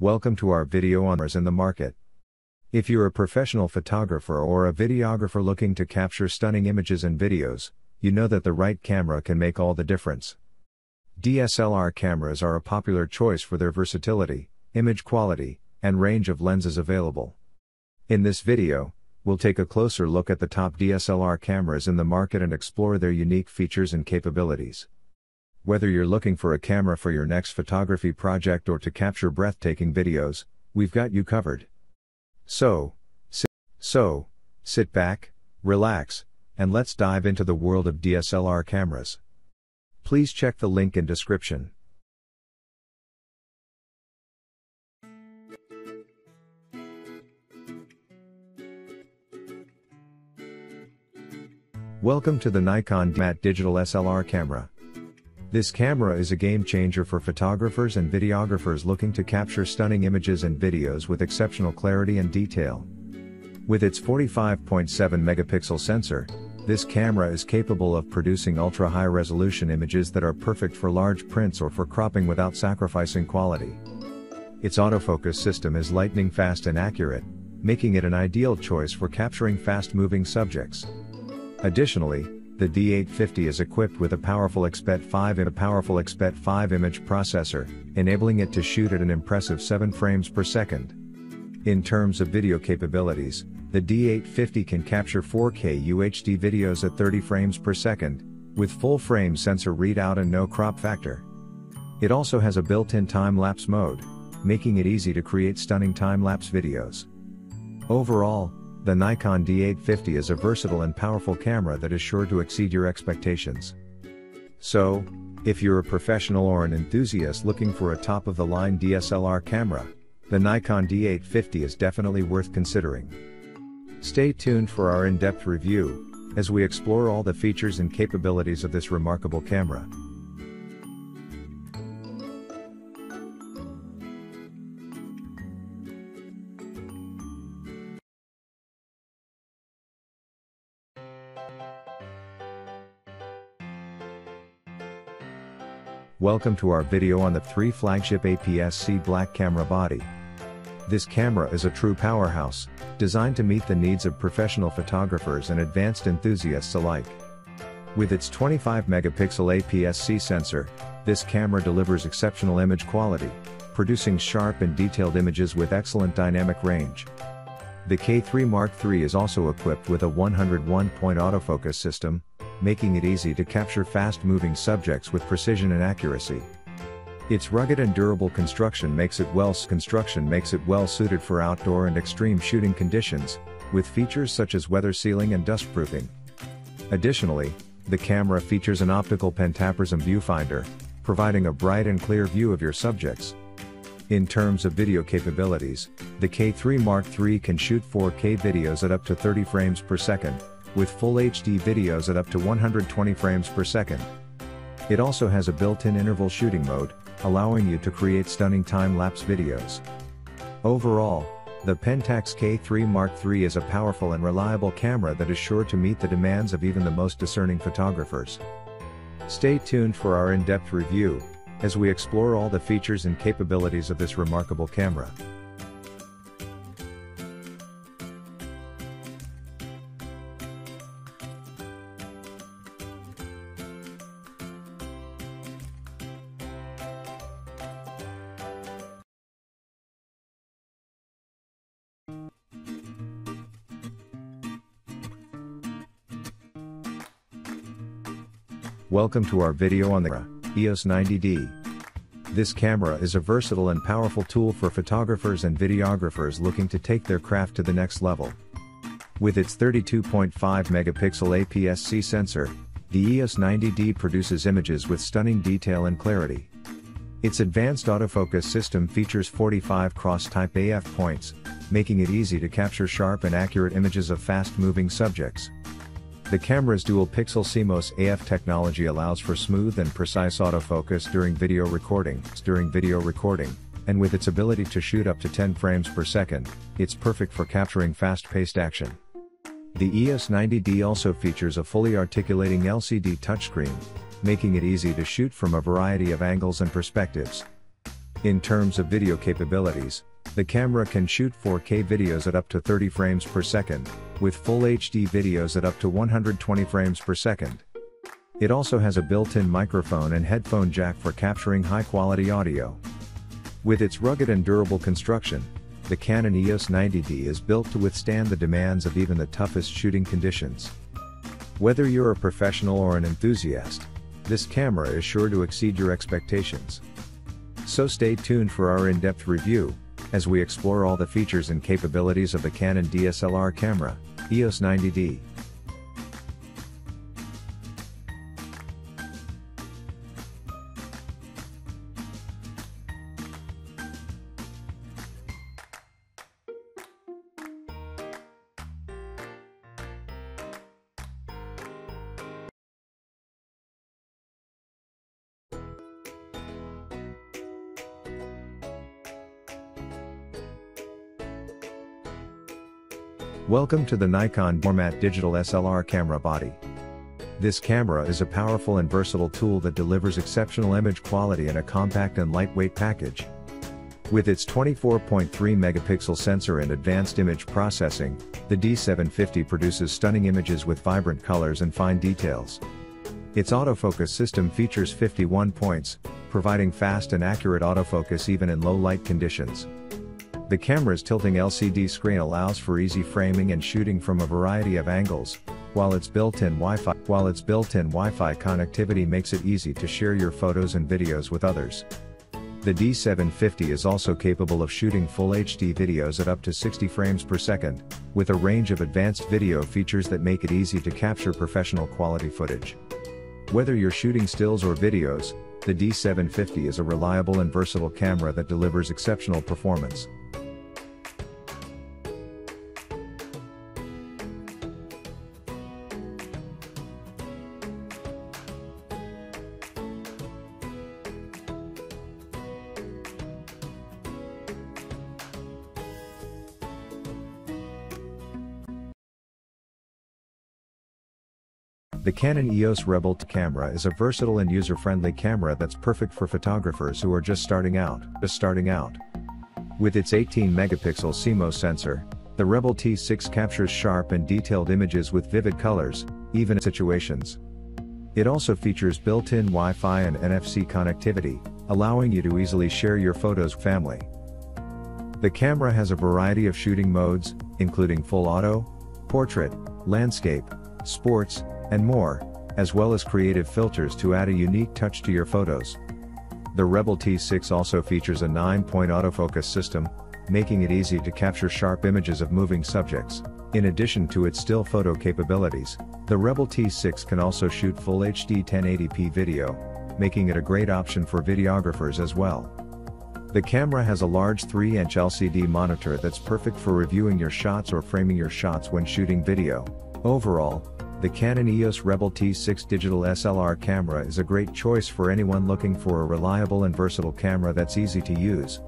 Welcome to our video on cameras in the market. If you're a professional photographer or a videographer looking to capture stunning images and videos, you know that the right camera can make all the difference. DSLR cameras are a popular choice for their versatility, image quality, and range of lenses available. In this video, we'll take a closer look at the top DSLR cameras in the market and explore their unique features and capabilities. Whether you're looking for a camera for your next photography project or to capture breathtaking videos, we've got you covered. So, sit, so, sit back, relax, and let's dive into the world of DSLR cameras. Please check the link in description. Welcome to the Nikon Matte Digital SLR camera. This camera is a game changer for photographers and videographers looking to capture stunning images and videos with exceptional clarity and detail. With its 45.7 megapixel sensor, this camera is capable of producing ultra high resolution images that are perfect for large prints or for cropping without sacrificing quality. Its autofocus system is lightning fast and accurate, making it an ideal choice for capturing fast moving subjects. Additionally, the D850 is equipped with a powerful EXPEED 5 and a powerful EXPEED 5 image processor, enabling it to shoot at an impressive 7 frames per second. In terms of video capabilities, the D850 can capture 4K UHD videos at 30 frames per second, with full frame sensor readout and no crop factor. It also has a built-in time-lapse mode, making it easy to create stunning time-lapse videos. Overall, the Nikon D850 is a versatile and powerful camera that is sure to exceed your expectations. So, if you're a professional or an enthusiast looking for a top of the line DSLR camera, the Nikon D850 is definitely worth considering. Stay tuned for our in depth review as we explore all the features and capabilities of this remarkable camera. Welcome to our video on the 3 flagship APS-C black camera body. This camera is a true powerhouse, designed to meet the needs of professional photographers and advanced enthusiasts alike. With its 25 megapixel APS-C sensor, this camera delivers exceptional image quality, producing sharp and detailed images with excellent dynamic range. The K3 Mark III is also equipped with a 101-point autofocus system, making it easy to capture fast-moving subjects with precision and accuracy. Its rugged and durable construction makes it well construction makes it well suited for outdoor and extreme shooting conditions, with features such as weather sealing and dust proofing. Additionally, the camera features an optical pentaprism viewfinder, providing a bright and clear view of your subjects. In terms of video capabilities, the K3 Mark III can shoot 4K videos at up to 30 frames per second, with full HD videos at up to 120 frames per second. It also has a built-in interval shooting mode, allowing you to create stunning time-lapse videos. Overall, the Pentax K3 Mark III is a powerful and reliable camera that is sure to meet the demands of even the most discerning photographers. Stay tuned for our in-depth review, as we explore all the features and capabilities of this remarkable camera. Welcome to our video on the EOS 90D. This camera is a versatile and powerful tool for photographers and videographers looking to take their craft to the next level. With its 32.5 megapixel APS-C sensor, the EOS 90D produces images with stunning detail and clarity. Its advanced autofocus system features 45 cross-type AF points, making it easy to capture sharp and accurate images of fast-moving subjects. The camera's dual-pixel CMOS AF technology allows for smooth and precise autofocus during video recording, during video recording, and with its ability to shoot up to 10 frames per second, it's perfect for capturing fast-paced action. The EOS 90D also features a fully articulating LCD touchscreen, making it easy to shoot from a variety of angles and perspectives. In terms of video capabilities, the camera can shoot 4K videos at up to 30 frames per second, with Full HD videos at up to 120 frames per second. It also has a built-in microphone and headphone jack for capturing high-quality audio. With its rugged and durable construction, the Canon EOS 90D is built to withstand the demands of even the toughest shooting conditions. Whether you're a professional or an enthusiast, this camera is sure to exceed your expectations. So stay tuned for our in-depth review, as we explore all the features and capabilities of the Canon DSLR camera, EOS 90D. Welcome to the Nikon Format Digital SLR camera body. This camera is a powerful and versatile tool that delivers exceptional image quality in a compact and lightweight package. With its 24.3 megapixel sensor and advanced image processing, the D750 produces stunning images with vibrant colors and fine details. Its autofocus system features 51 points, providing fast and accurate autofocus even in low light conditions. The camera's tilting LCD screen allows for easy framing and shooting from a variety of angles, while its built-in Wi-Fi while its built-in Wi-Fi connectivity makes it easy to share your photos and videos with others. The D750 is also capable of shooting full HD videos at up to 60 frames per second, with a range of advanced video features that make it easy to capture professional quality footage. Whether you're shooting stills or videos, the D750 is a reliable and versatile camera that delivers exceptional performance. The Canon EOS Rebel T camera is a versatile and user-friendly camera that's perfect for photographers who are just starting out, just starting out. With its 18 megapixel CMOS sensor, the Rebel T6 captures sharp and detailed images with vivid colors, even in situations. It also features built-in Wi-Fi and NFC connectivity, allowing you to easily share your photos with family. The camera has a variety of shooting modes, including full auto, portrait, landscape, sports, and more, as well as creative filters to add a unique touch to your photos. The Rebel T6 also features a 9-point autofocus system, making it easy to capture sharp images of moving subjects. In addition to its still photo capabilities, the Rebel T6 can also shoot full HD 1080p video, making it a great option for videographers as well. The camera has a large 3-inch LCD monitor that's perfect for reviewing your shots or framing your shots when shooting video. Overall, the Canon EOS Rebel T6 digital SLR camera is a great choice for anyone looking for a reliable and versatile camera that's easy to use,